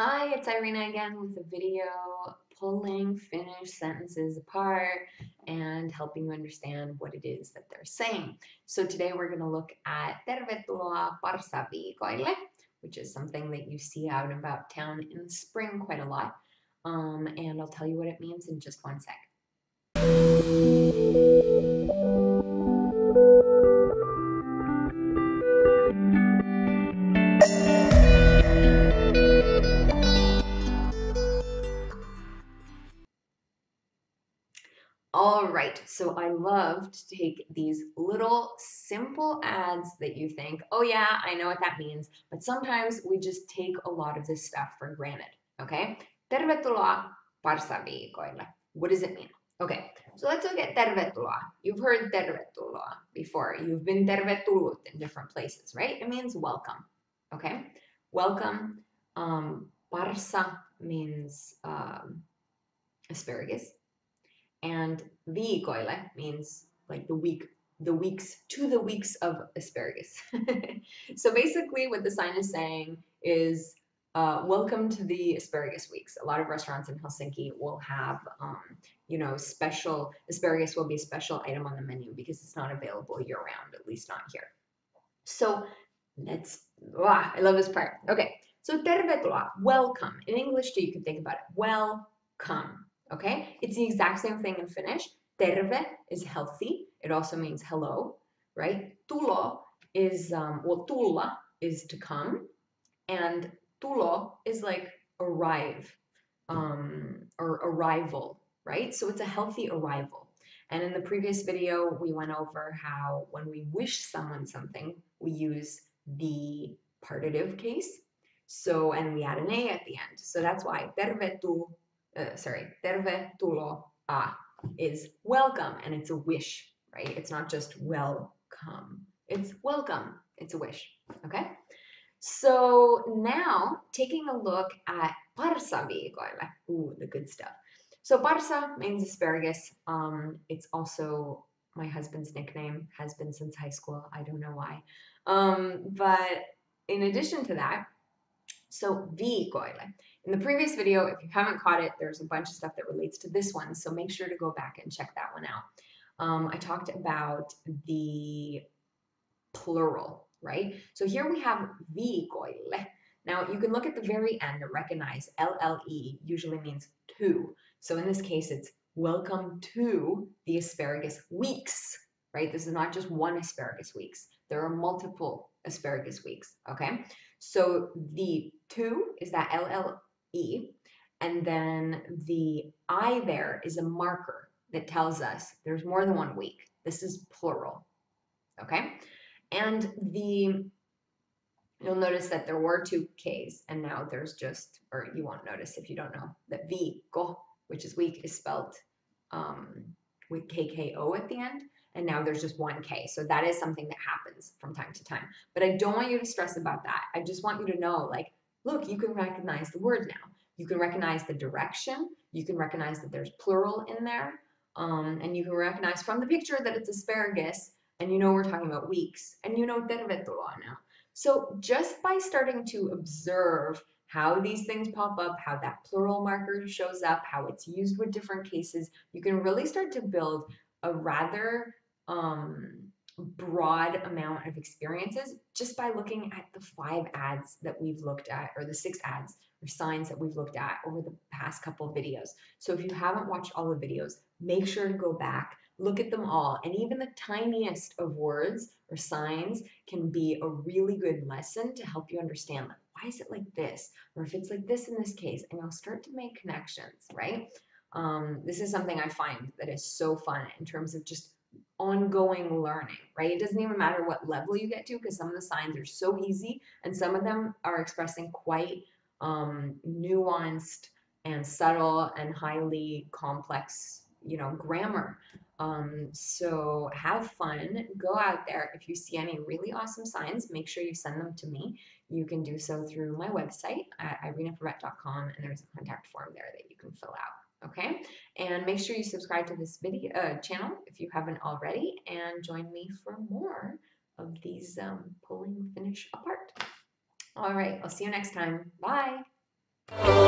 Hi, it's Irina again with a video pulling Finnish sentences apart and helping you understand what it is that they're saying. So today we're going to look at Tervetuloa Parsaviikoille, which is something that you see out and about town in the spring quite a lot. Um, and I'll tell you what it means in just one sec. So I love to take these little simple ads that you think, oh yeah, I know what that means, but sometimes we just take a lot of this stuff for granted, okay? Tervetuloa parsaviikoille. What does it mean? Okay, so let's look at tervetuloa. You've heard tervetuloa before. You've been tervetullut in different places, right? It means welcome, okay? Welcome. Um, parsa means um, asparagus and viikoille means like the week the weeks to the weeks of asparagus. so basically what the sign is saying is uh, welcome to the asparagus weeks. A lot of restaurants in Helsinki will have, um, you know, special, asparagus will be a special item on the menu because it's not available year round, at least not here. So let's, ah, I love this part. Okay, so tervetuloa, welcome. In English too, you can think about it. Welcome okay? It's the exact same thing in Finnish. Terve is healthy. It also means hello, right? Tulo is, um, well, tulla is to come, and tulo is like arrive um, or arrival, right? So it's a healthy arrival. And in the previous video, we went over how when we wish someone something, we use the partitive case. So, and we add an A at the end. So that's why tervetu uh, sorry, tervetuloa is welcome and it's a wish, right? It's not just welcome. It's welcome. It's a wish, okay? So now taking a look at parsaviikoille. Ooh, the good stuff. So parsa means asparagus. Um, it's also my husband's nickname, has been since high school. I don't know why. Um, but in addition to that, so viikoille. In the previous video, if you haven't caught it, there's a bunch of stuff that relates to this one, so make sure to go back and check that one out. Um, I talked about the plural, right? So here we have viikoille. Now you can look at the very end and recognize LLE usually means to. So in this case, it's welcome to the asparagus weeks, right? This is not just one asparagus weeks. There are multiple asparagus weeks, okay? So the to is that LL E. And then the I there is a marker that tells us there's more than one week. This is plural. Okay? And the you'll notice that there were two K's and now there's just, or you won't notice if you don't know, that go, which is week, is spelled um, with KKO at the end. And now there's just one K. So that is something that happens from time to time. But I don't want you to stress about that. I just want you to know, like, look, you can recognize the word now. You can recognize the direction. You can recognize that there's plural in there. Um, and you can recognize from the picture that it's asparagus. And you know we're talking about weeks. And you know tervetuloa now. So just by starting to observe how these things pop up, how that plural marker shows up, how it's used with different cases, you can really start to build a rather um, broad amount of experiences just by looking at the five ads that we've looked at or the six ads or signs that we've looked at over the past couple videos. So if you haven't watched all the videos, make sure to go back, look at them all. And even the tiniest of words or signs can be a really good lesson to help you understand like, why is it like this? Or if it's like this in this case, and you'll start to make connections, right? Um, this is something I find that is so fun in terms of just ongoing learning, right? It doesn't even matter what level you get to because some of the signs are so easy and some of them are expressing quite um, nuanced and subtle and highly complex, you know, grammar. Um, so have fun, go out there. If you see any really awesome signs, make sure you send them to me. You can do so through my website at irinapravet.com and there's a contact form there that you can fill out okay? And make sure you subscribe to this video uh, channel if you haven't already, and join me for more of these um, pulling Finnish apart. All right, I'll see you next time. Bye.